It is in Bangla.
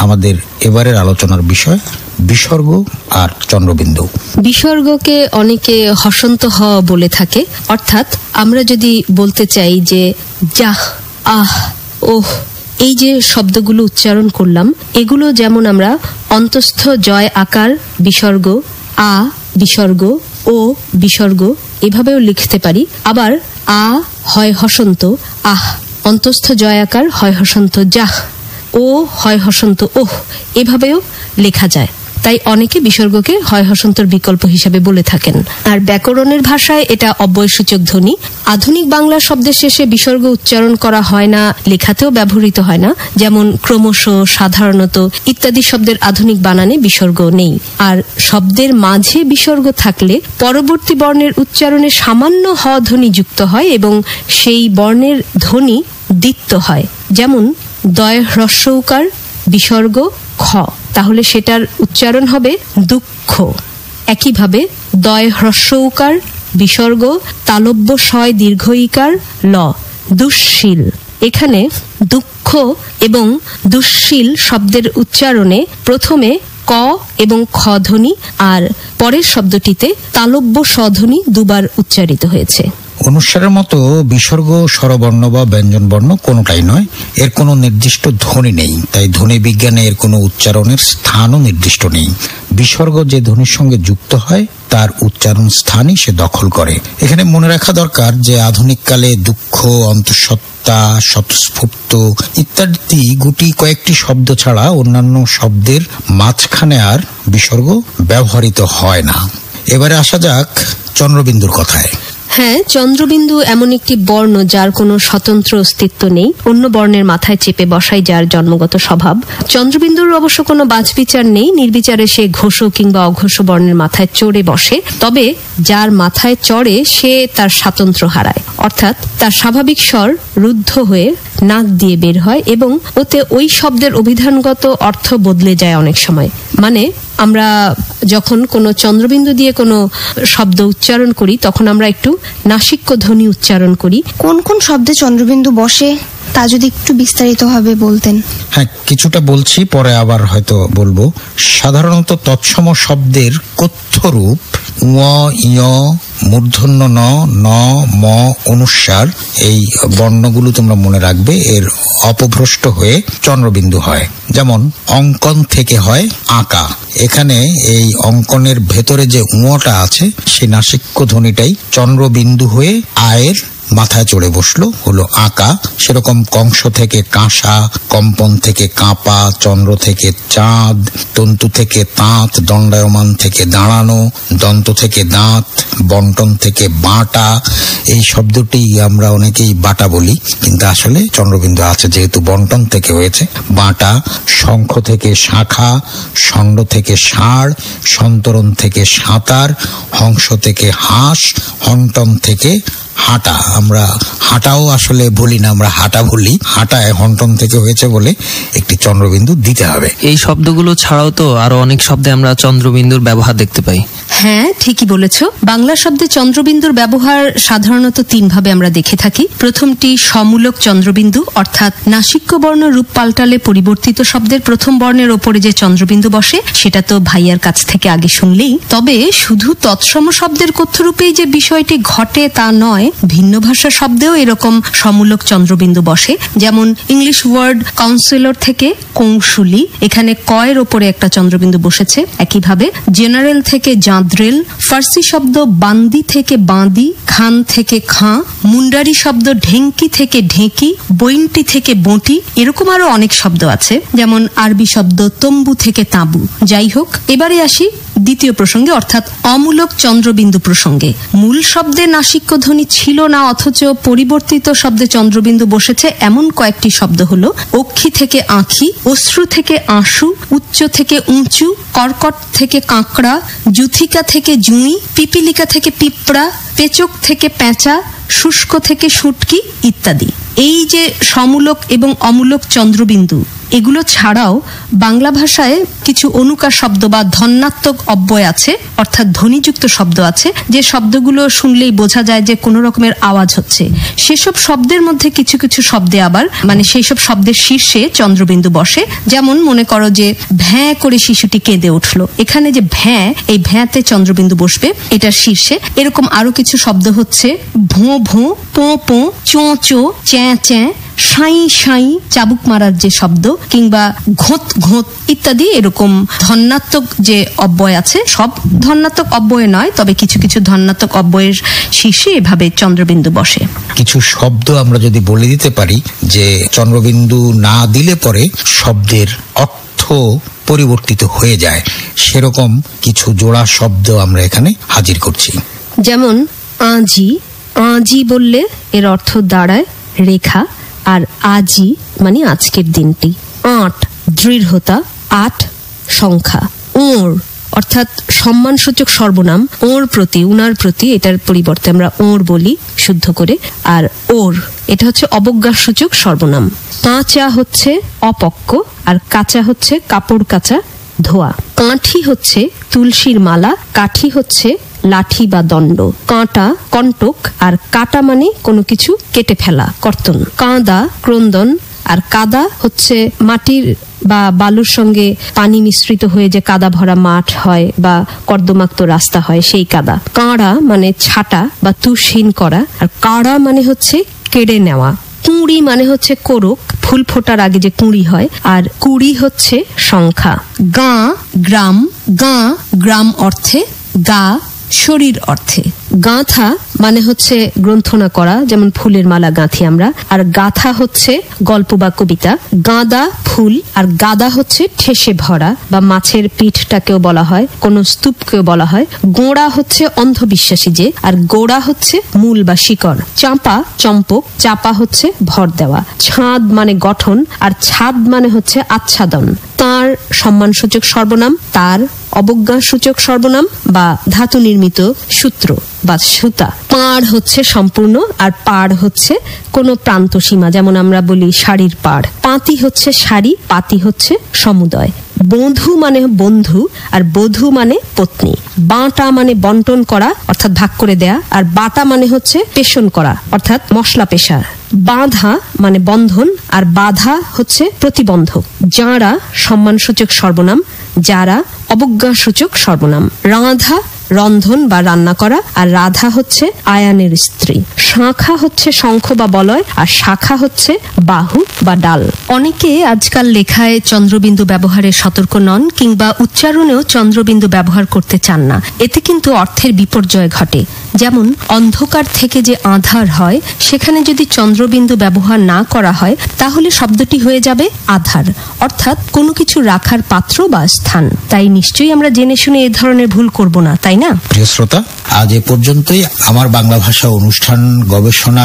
আমাদের এবারের আলোচনার বিষয় বিসর্গ আর চন্দ্রবিন্দু। বিসর্গকে অনেকে হসন্ত হ বলে থাকে। অর্থাৎ আমরা যদি বলতে চাই যে, যাহ, আহ, ওহ, এই যে শব্দগুলো উচ্চারণ করলাম, এগুলো যেমন আমরা অন্তস্থ জয় আকার বিসর্গ, আ বিসর্গ, ও বিসর্গ এভাবেও লিখতে পারি। আবার আ হয় হসন্ত, আহ, অন্তস্থ জয় আকার হয় হসন্ত, যাহ ও হয় হসন্ত ওহ, এভাবেও লেখা যায়। তাই অনেকে বিসর্গকে হয় হসন্তর বিকল্প হিসাবে বলে থাকেন। আর ব্যাকরণের ভাষায় এটা অব্যয়সূচক ধ্বনি। আধুনিক বাংলা শব্দের শেষে বিসর্গ উচ্চারণ করা হয় না, লেখাতেও ব্যবহৃত হয় না। যেমন ক্রমশ, সাধারণত ইত্যাদি শব্দের আধুনিক বানানে বিসর্গ নেই। আর শব্দের মাঝে বিসর্গ থাকলে পরবর্তী বর্ণের উচ্চারণে সামান্য হ ধ্বনি যুক্ত হয় এবং সেই বর্ণের ধ্বনি দ্বিত্ব হয়। যেমন দয় হ্রস্বকার, বিসর্গ, খ। তাহলে সেটার উচ্চারণ হবে দুঃখ। একইভাবে দয় হ্রস্বকার, বিসর্গ, তালব্য শয় দীর্ঘইকার, ল। দুঃশীল। এখানে দুঃখ এবং দুঃশীল শব্দের উচ্চারণে প্রথমে ক এবং খ ধ্বনি আর পরের শব্দটিতে তালব্য স্বধ্বনি দুবার উচ্চারিত হয়েছে। অনুসারের মতো বিসর্গ, স্বরবর্ণ বা ব্যঞ্জন বর্ণ কোনোটাই নয়। এর কোনো নির্দিষ্ট ধ্বনি নেই। তাই ধ্বনি বিজ্ঞানে এর কোনো উচ্চারণের স্থানও নির্দিষ্ট নেই। বিসর্গ যে ধ্বনির সঙ্গে যুক্ত হয়, তার উচ্চারণ স্থানই সে দখল করে। এখানে মনে রাখা দরকার যে আধুনিক কালে দুঃখ, অন্তঃসত্ত্বা, স্বতঃস্ফূর্ত ইত্যাদি গুটি কয়েকটি শব্দ ছাড়া অন্যান্য শব্দের মাঝখানে আর বিসর্গ ব্যবহৃত হয় না। এবারে আসা যাক চন্দ্রবিন্দুর কথায়। হ্যাঁ চন্দ্রবিন্দু এমন একটি বর্ণ যার কোনো স্বতন্ত্র অস্তিত্ব নেই। অন্য বর্ণের মাথায় চেপে বসাই যার জন্মগত স্বভাব। চন্দ্রবিন্দুর অবশ্য কোনো বাজবিচার নেই। নির্বিচারে সে ঘোষ কিংবা অঘোষ বর্ণের মাথায় চড়ে বসে। তবে যার মাথায় চড়ে সে তার স্বাতন্ত্র হারায়। অর্থাৎ তার স্বাভাবিক স্বর রুদ্ধ হয়ে নাক দিয়ে বের হয় এবং ওতে ওই শব্দের অভিধানগত অর্থ বদলে যায় অনেক সময়। মানে আমরা যখন কোনো চন্দ্রবিন্দু দিয়ে কোনো শব্দ উচ্চারণ করি তখন আমরা একটু নাসিক্য ধ্বনি উচ্চারণ করি। কোন কোন শব্দে চন্দ্রবিন্দু বসে তা যদি একটু বিস্তারিত বিস্তারিতভাবে বলতেন। হ্যাঁ কিছুটা বলছি পরে আবার হয়তো বলব। সাধারণত তৎসম শব্দের কথ্য রূপ ইয় মূর্ধন্য, ন ন, ম, অনুসার এই বর্ণগুলো তোমরা মনে রাখবে। এর অপভ্রষ্ট হয়ে চন্দ্রবিন্দু হয়। যেমন, অঙ্কন থেকে হয় আঁকা। এখানে এই অঙ্কনের ভেতরে যে উঁটা আছে সেই নাসিক্য ধ্বনিটাই চন্দ্রবিন্দু হয়ে আয়ের মাথায় চড়ে বসল, হলো আঁকা। সেরকম কংস থেকে কাঁসা, কম্পন থেকে কাঁপা, চন্দ্র থেকে চাঁদ, তন্তু থেকে তাঁত, দণ্ডায়মান থেকে দাঁড়ানো, দন্ত থেকে দাঁত, বন্টন থেকে বাটা। এই শব্দটি আমরা অনেকেই বাটা বলি, কিন্তু আসলে চন্দ্রবিন্দু আছে যেহেতু বন্টন থেকে হয়েছে। বাটা শঙ্খ থেকে শাখা, ষণ্ড থেকে ষাঁড়, সন্তরণ থেকে সাঁতার, হংস থেকে হাঁস, হন্টন থেকে হাঁটা। আমরা হাঁটাও আসলে বলি না, আমরা হাঁটা বলি হাঁটা হন্টন থেকে হয়েছে বলে একটি চন্দ্রবিন্দু দিতে হবে। এই শব্দগুলো ছাড়াও তো আরও অনেক শব্দে আমরা চন্দ্রবিন্দুর ব্যবহার দেখতে পাই। হ্যাঁ ঠিকই বলেছ। বাংলা শব্দে চন্দ্রবিন্দুর ব্যবহার সাধারণত তিন ভাবে আমরা দেখে থাকি। প্রথমটি সমূলক চন্দ্রবিন্দু, অর্থাৎ নাসিক্য বর্ণ রূপ পাল্টালে পরিবর্তিত শব্দের প্রথম বর্ণের ওপরে যে চন্দ্রবিন্দু বসে, সেটা তো ভাইয়ার কাছ থেকে আগে শুনলেই। তবে শুধু তৎসম শব্দের কথ্যরূপেই যে বিষয়টি ঘটে তা নয়, ভিন্ন ভাষা শব্দেও এরকম সমূলক চন্দ্রবিন্দু বসে। যেমন ইংলিশ ওয়ার্ড কাউন্সিলর থেকে কৌশুলি, এখানে কয়ের ওপরে একটা চন্দ্রবিন্দু বসেছে। একইভাবে জেনারেল থেকে drill ফার্সি শব্দ বান্দি থেকে বাঁদি, খান থেকে খাঁ, মুন্ডারি শব্দ ঢেঙ্কি থেকে ঢেঁকি, বইনটি থেকে বঁটি, এরকম আরও অনেক শব্দ আছে, যেমন আরবি শব্দ তম্বু থেকে তাঁবু। যাই হোক, এবারে আসি দ্বিতীয় প্রসঙ্গে, অর্থাৎ অমূলক চন্দ্রবিন্দু প্রসঙ্গে। মূল শব্দে নাসিক্য ধ্বনি ছিল না, অথচ পরিবর্তিত শব্দে চন্দ্রবিন্দু বসেছে, এমন কয়েকটি শব্দ হলো অক্ষি থেকে আঁখি, অশ্রু থেকে আঁশু, উচ্চ থেকে উঁচু, কর্কট থেকে কাঁকড়া, জুথিকা থেকে জুঁই পিপিলিকা থেকে পিঁপড়া, পেচক থেকে পেঁচা, শুষ্ক থেকে শুটকি ইত্যাদি। এই যে সমূলক এবং অমূলক চন্দ্রবিন্দু এগুলো ছাড়াও বাংলা ভাষায় কিছু অনুকার শব্দ বা ধন্যাত্মক অব্যয় আছে, অর্থাৎ ধ্বনিযুক্ত শব্দ আছে, যে শব্দগুলো শুনলেই বোঝা যায় যে কোনো রকমের আওয়াজ হচ্ছে। সেসব শব্দের মধ্যে কিছু কিছু শব্দে আবার মানে সেই সব শব্দের শীর্ষে চন্দ্রবিন্দু বসে। যেমন মনে করো যে ভ্যাঁ করে শিশুটি কেঁদে উঠল। এখানে যে ভ্যাঁ, এই ভ্যাঁতে চন্দ্রবিন্দু বসবে, এটার শীর্ষে। এরকম আরও কিছু শব্দ হচ্ছে ভোঁ ভোঁ, পো পো, চো চো, চ্যাঁ চ্যাঁ সাই সাই চাবুক মারার যে শব্দ কিংবা ঘোত ঘোত ইত্যাদি এরকম ধন্যাত্মক যে অব্যয় আছে সব ধন্যাত্মক অব্যয় নয় তবে কিছু কিছু ধন্যাত্মক অব্যয়ের শীর্ষে এভাবে চন্দ্রবিন্দু বসে। কিছু শব্দ আমরা যদি বলে দিতে পারি যে চন্দ্রবিন্দু না দিলে পরে শব্দের অর্থ পরিবর্তিত হয়ে যায় সেরকম কিছু জোড়া শব্দ আমরা এখানে হাজির করছি। যেমন আঁজি আঁজি বললে এর অর্থ দাঁড়ায় রেখা। আর আজি মানে আজকের দিনটি, আট, দৃঢ়তা, আট, সংখ্যা, ওর, অর্থাৎ সম্মানসূচক সর্বনাম, ওর প্রতি, উনার প্রতি, এটার পরিবর্তে আমরা ওর বলি, শুদ্ধ করে, আর ওর, এটা হচ্ছে অবজ্ঞাসূচক সর্বনাম। কাঁচা হচ্ছে অপক্ক, আর কাঁচা হচ্ছে কাপড় কাঁচা ধোয়া। কাঠি হচ্ছে তুলসীর মালা, কাঠি হচ্ছে লাঠি বা দণ্ড। কাঁটা, কণ্টক আর কাটা মানে কোনো কিছু কেটে ফেলা, কর্তন। কাঁদা, ক্রন্দন আর কাদা হচ্ছে মাটির বা বালুর সঙ্গে পানি মিশ্রিত হয়ে যে কাদা ভরা মাঠ হয় বা কর্দমাক্ত রাস্তা হয় সেই কাদা। কাঁড়া মানে ছাটা বা তুষহীন করা আর কাড়া মানে হচ্ছে কেড়ে নেওয়া। কুঁড়ি মানে হচ্ছে কোরক, ফুল ফোটার আগে যে কুঁড়ি হয় আর কুড়ি হচ্ছে সংখ্যা। গাঁ, গ্রাম গাঁ, গ্রাম অর্থে গা শরীর অর্থে। গাঁথা মানে হচ্ছে গ্রন্থনা করা, যেমন ফুলের মালা গাঁথি আমরা, আর গাথা হচ্ছে গল্প বা কবিতা। গাঁদা ফুল আর গাদা হচ্ছে ঠেসে ভরা বা মাছের পিঠটাকেও বলা হয়, কোন স্তূপকেও বলা হয়। গোড়া হচ্ছে অন্ধবিশ্বাসী যে, আর গোড়া হচ্ছে মূল বা শিকড়। চাঁপা চম্পক, চাপা হচ্ছে ভর দেওয়া। ছাদ মানে গঠন, আর ছাদ মানে হচ্ছে আচ্ছাদন। তার সম্মানসূচক সর্বনাম, তার অবজ্ঞাসূচক সর্বনাম বা ধাতু নির্মিত সূত্র। বা সুতা। পাড় হচ্ছে সম্পূর্ণ আর পাড় হচ্ছে কোনো প্রান্ত সীমা, যেমন আমরা বলি শাড়ির পাড়। পাতি হচ্ছে শাড়ি, পাতি হচ্ছে সমুদয়। বধূ মানে বন্ধু আর বধূ মানে পত্নী। বাটা মানে বন্টন করা, অর্থাৎ ভাগ করে দেয়া, আর বাটা মানে হচ্ছে পেশন করা, অর্থাৎ মশলা পেশা। বাঁধা মানে বন্ধন আর বাধা হচ্ছে প্রতিবন্ধক। যাঁরা সম্মানসূচক সর্বনাম, যারা অবজ্ঞাসূচক সর্বনাম। রাধা রন্ধন বা রান্না করা, আর রাধা হচ্ছে আয়ানের স্ত্রী। শাখা হচ্ছে শঙ্খ বা বলয়, আর শাখা হচ্ছে বাহু বা ডাল। অনেকে আজকাল লেখায় চন্দ্রবিন্দু ব্যবহারে সতর্ক নন, কিংবা উচ্চারণেও চন্দ্রবিন্দু ব্যবহার করতে চান না। এতে কিন্তু অর্থের বিপর্যয় ঘটে। যেমন অন্ধকার থেকে যে আধার হয়, সেখানে যদি চন্দ্রবিন্দু ব্যবহার না করা হয়, তাহলে শব্দটি হয়ে যাবে আধার, অর্থাৎ কোনো কিছু রাখার পাত্র বা স্থান। তাই নিশ্চয়ই আমরা জেনে শুনে এ ধরনের ভুল করব না, তাই না? প্রিয় শ্রোতা, আজ এ পর্যন্তই। আমার বাংলা ভাষা অনুষ্ঠান, গবেষণা